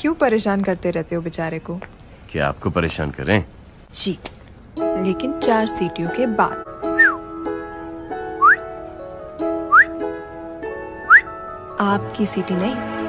क्यों परेशान करते रहते हो बेचारे को? क्या आपको परेशान करें? जी लेकिन चार सीटियों के बाद। आपकी सीटी नहीं